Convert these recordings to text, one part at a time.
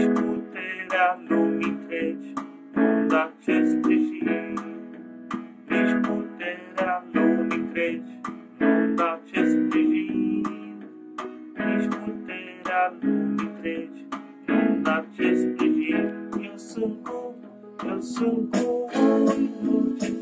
Nici puterea lumii întregi nu da ce sprijin. Nici puterea lumii întregi nu da ce sprijin. Nici puterea lumii întregi nu da ce sprijin. Eu sunt cu, eu sunt cu voi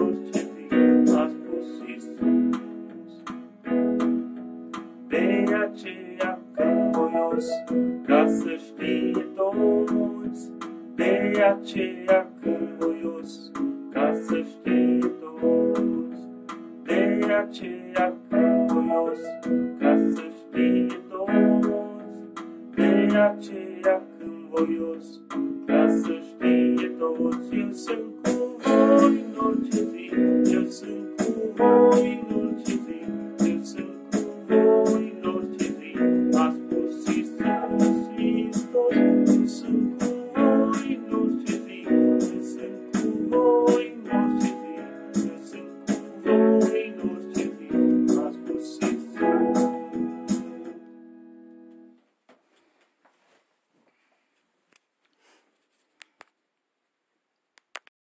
justificas te a Camboios, casas te dois. Venha te a Camboios, casas te dois. Venha te a Camboios, casas te dois. Venha te a Camboios, casas te.